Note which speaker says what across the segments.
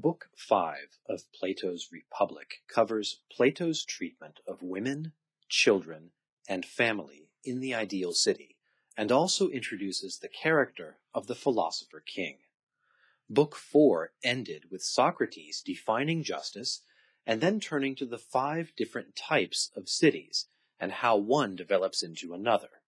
Speaker 1: Book 5 of Plato's Republic covers Plato's treatment of women, children, and family in the ideal city, and also introduces the character of the philosopher king. Book 4 ended with Socrates defining justice and then turning to the five different types of cities and how one develops into another.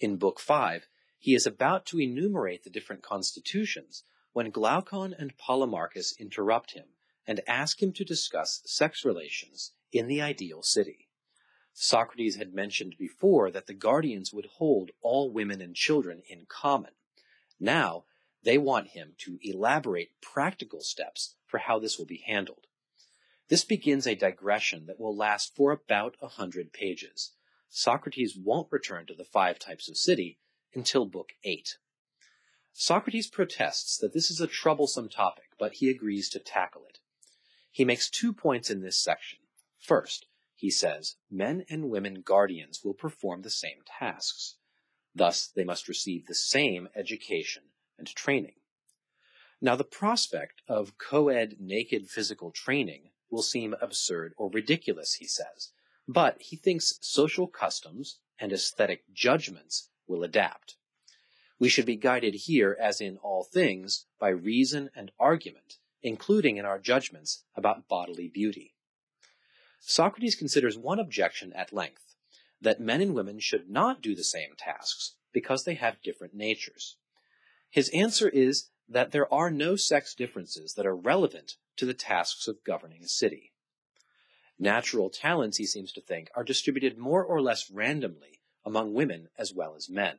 Speaker 1: In Book 5, he is about to enumerate the different constitutions when Glaucon and Polemarchus interrupt him and ask him to discuss sex relations in the ideal city. Socrates had mentioned before that the guardians would hold all women and children in common. Now, they want him to elaborate practical steps for how this will be handled. This begins a digression that will last for about a hundred pages. Socrates won't return to the five types of city until Book 8. Socrates protests that this is a troublesome topic, but he agrees to tackle it. He makes two points in this section. First, he says, men and women guardians will perform the same tasks. Thus, they must receive the same education and training. Now, the prospect of co-ed naked physical training will seem absurd or ridiculous, he says, but he thinks social customs and aesthetic judgments will adapt. We should be guided here, as in all things, by reason and argument, including in our judgments about bodily beauty. Socrates considers one objection at length that men and women should not do the same tasks because they have different natures. His answer is that there are no sex differences that are relevant to the tasks of governing a city. Natural talents, he seems to think, are distributed more or less randomly among women as well as men.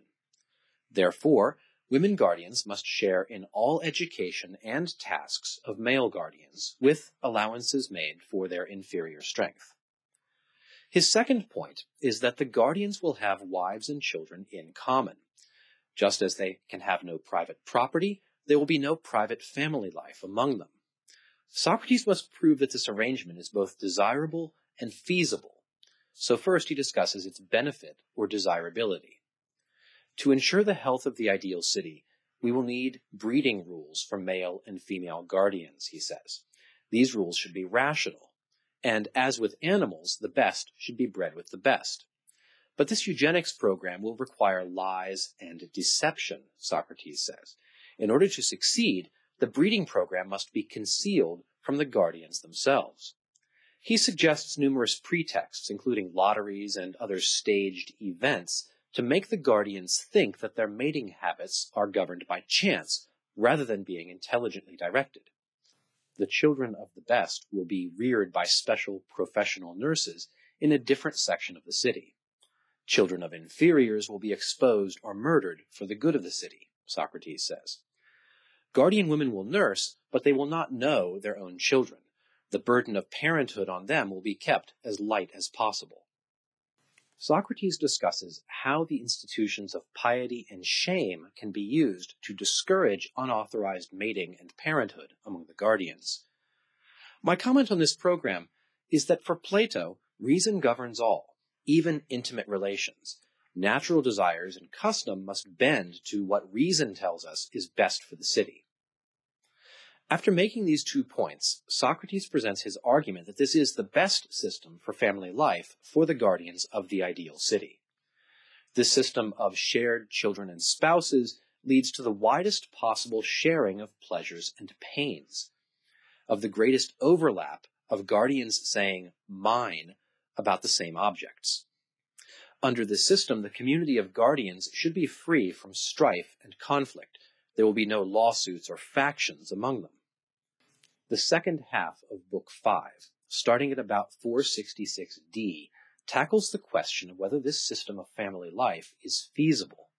Speaker 1: Therefore, women guardians must share in all education and tasks of male guardians, with allowances made for their inferior strength. His second point is that the guardians will have wives and children in common. Just as they can have no private property, there will be no private family life among them. Socrates must prove that this arrangement is both desirable and feasible. So first he discusses its benefit or desirability. To ensure the health of the ideal city, we will need breeding rules for male and female guardians, he says. These rules should be rational, and as with animals, the best should be bred with the best. But this eugenics program will require lies and deception, Socrates says. In order to succeed, the breeding program must be concealed from the guardians themselves. He suggests numerous pretexts, including lotteries and other staged events, to make the guardians think that their mating habits are governed by chance rather than being intelligently directed. The children of the best will be reared by special professional nurses in a different section of the city. Children of inferiors will be exposed or murdered for the good of the city, Socrates says. Guardian women will nurse, but they will not know their own children. The burden of parenthood on them will be kept as light as possible. Socrates discusses how the institutions of piety and shame can be used to discourage unauthorized mating and parenthood among the guardians. My comment on this program is that for Plato, reason governs all, even intimate relations. Natural desires and custom must bend to what reason tells us is best for the city. After making these two points, Socrates presents his argument that this is the best system for family life for the guardians of the ideal city. This system of shared children and spouses leads to the widest possible sharing of pleasures and pains, of the greatest overlap of guardians saying mine about the same objects. Under this system, the community of guardians should be free from strife and conflict. There will be no lawsuits or factions among them. The second half of Book 5, starting at about 466d, tackles the question of whether this system of family life is feasible.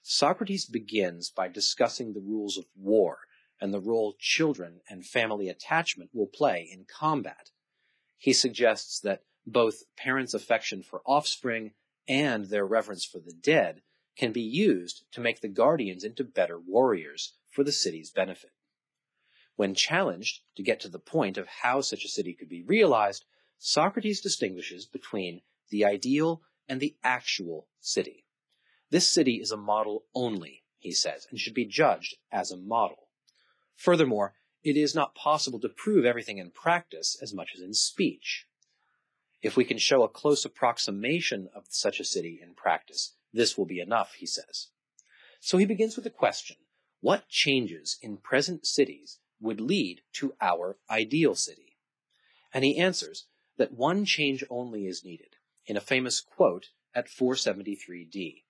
Speaker 1: Socrates begins by discussing the rules of war and the role children and family attachment will play in combat. He suggests that both parents' affection for offspring and their reverence for the dead can be used to make the guardians into better warriors for the city's benefit. When challenged to get to the point of how such a city could be realized, Socrates distinguishes between the ideal and the actual city. This city is a model only, he says, and should be judged as a model. Furthermore, it is not possible to prove everything in practice as much as in speech. If we can show a close approximation of such a city in practice, this will be enough, he says. So he begins with a question. What changes in present cities would lead to our ideal city? And he answers that one change only is needed in a famous quote at 473d.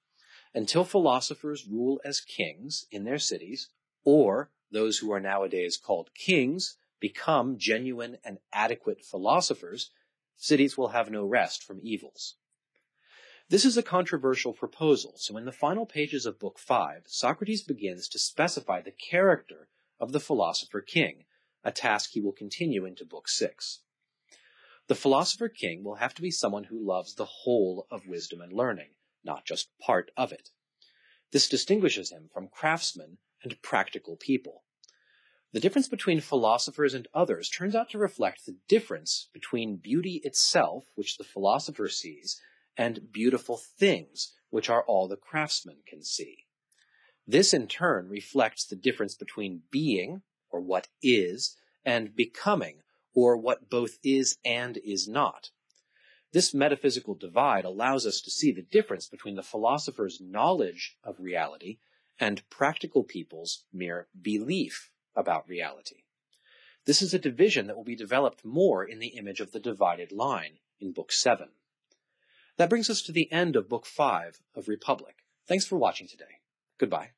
Speaker 1: Until philosophers rule as kings in their cities, or those who are nowadays called kings become genuine and adequate philosophers, cities will have no rest from evils. This is a controversial proposal, so in the final pages of Book 5, Socrates begins to specify the character of the philosopher king, a task he will continue into Book 6. The philosopher king will have to be someone who loves the whole of wisdom and learning, not just part of it. This distinguishes him from craftsmen and practical people. The difference between philosophers and others turns out to reflect the difference between beauty itself, which the philosopher sees, and beautiful things, which are all the craftsman can see. This in turn reflects the difference between being, or what is, and becoming, or what both is and is not. This metaphysical divide allows us to see the difference between the philosopher's knowledge of reality and practical people's mere belief about reality. This is a division that will be developed more in the image of the divided line in Book 7. That brings us to the end of Book 5 of Republic. Thanks for watching today. Goodbye.